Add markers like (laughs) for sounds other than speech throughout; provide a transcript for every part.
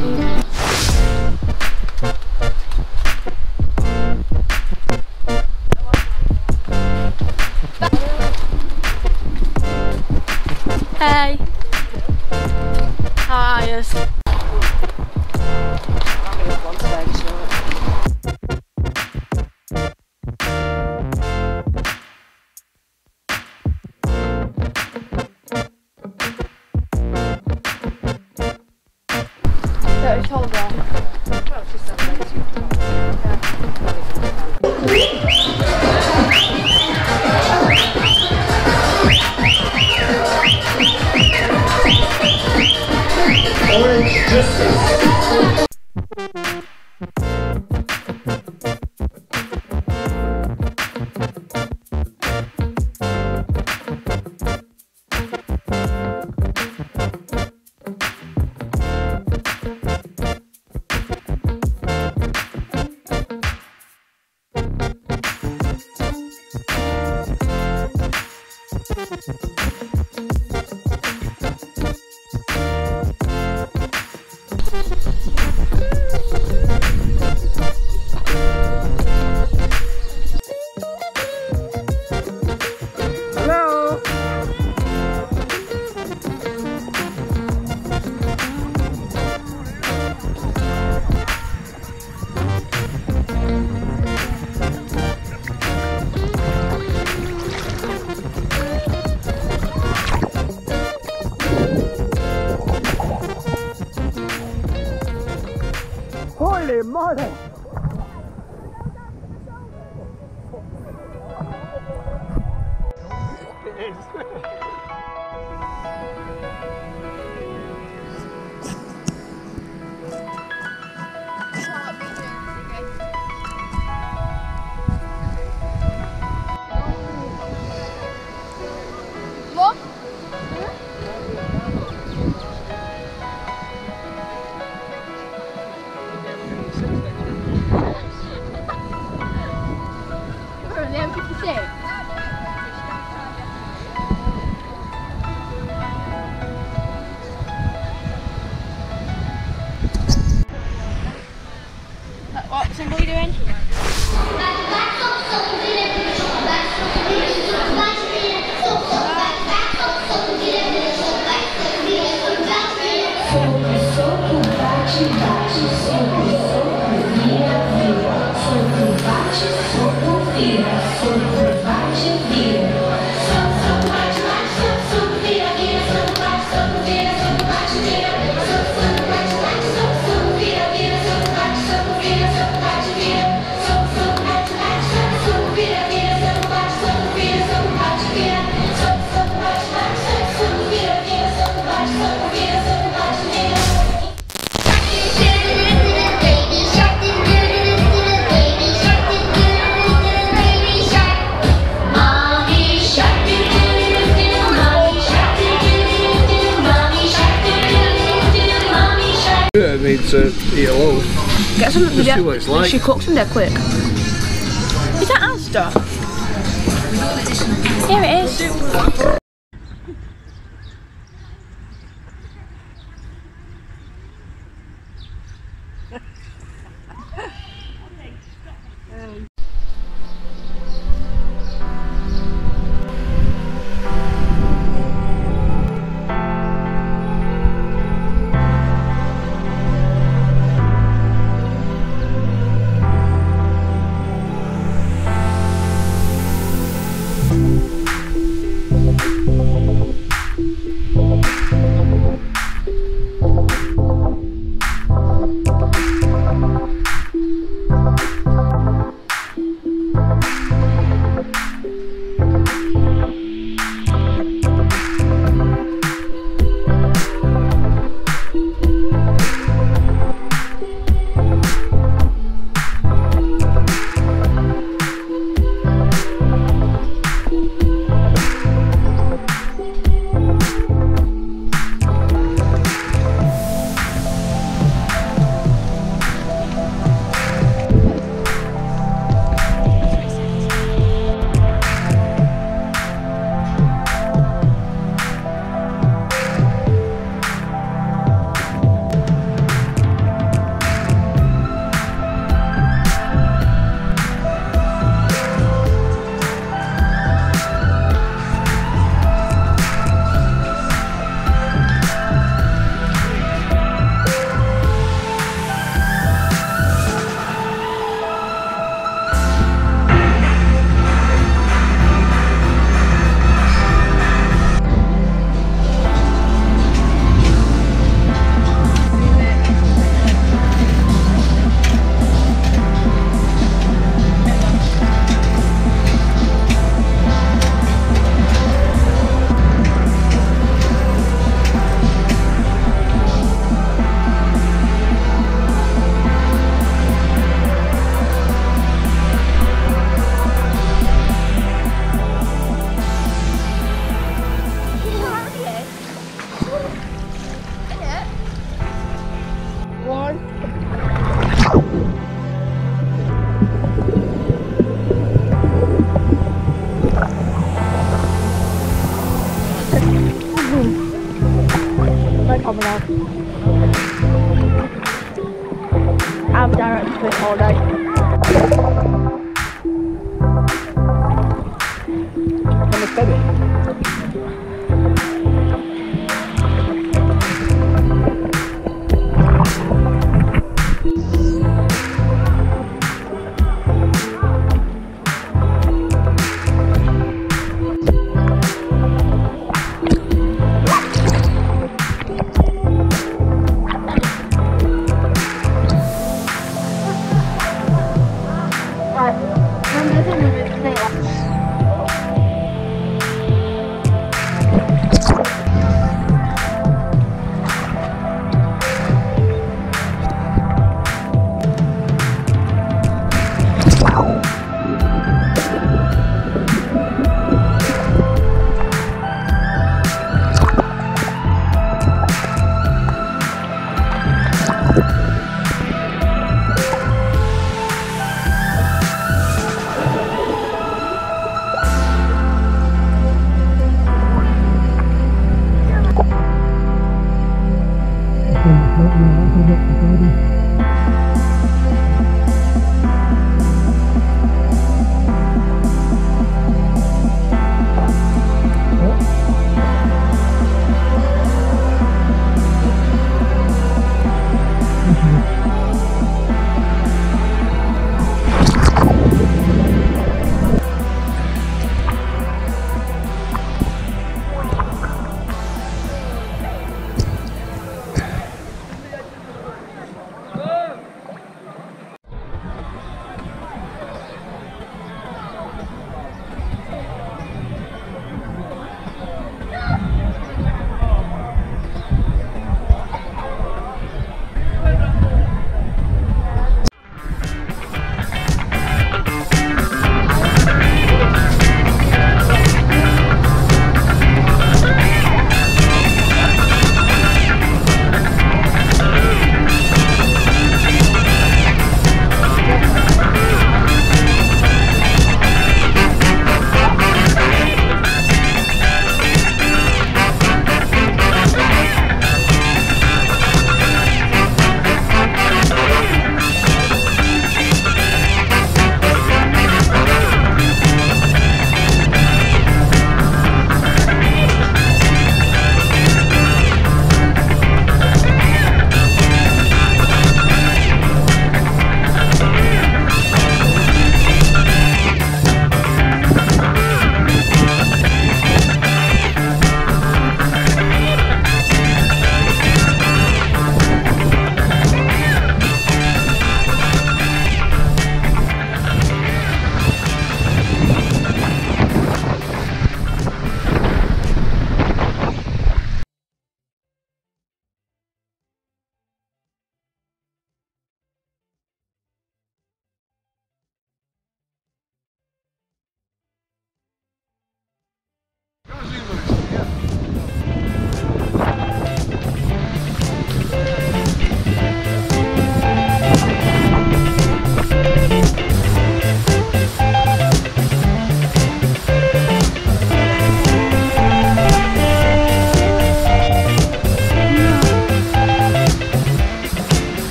Hey. Hello. Get some Just see what it's like. She cooks them there quick. Is that Asda? Here it is.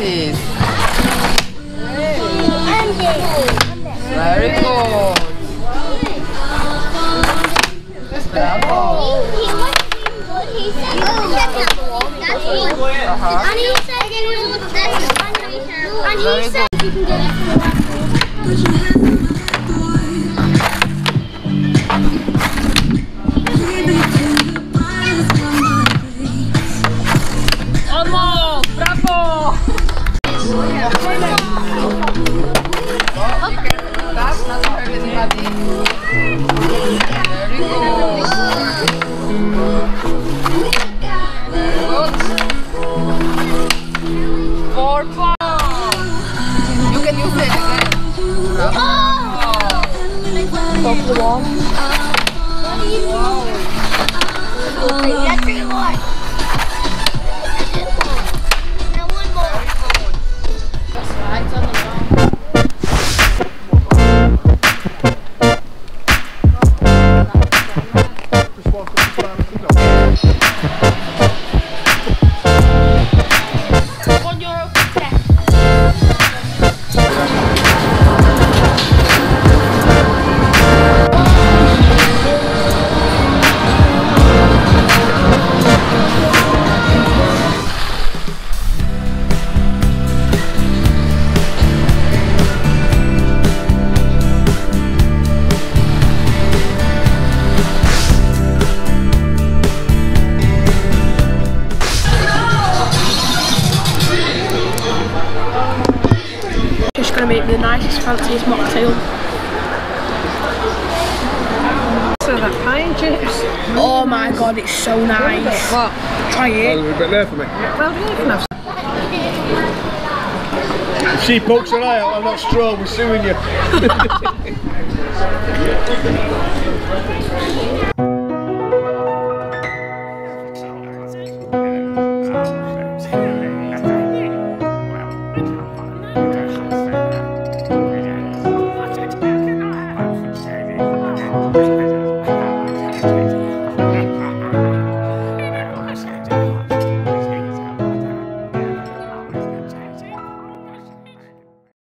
eh, fanciest mocktail. So that pine chips. Oh my god, it's so nice. What? Try it. a bit there for me. Well, yeah, you can have If she pokes her eye out, I'm not straw, we're suing you. (laughs)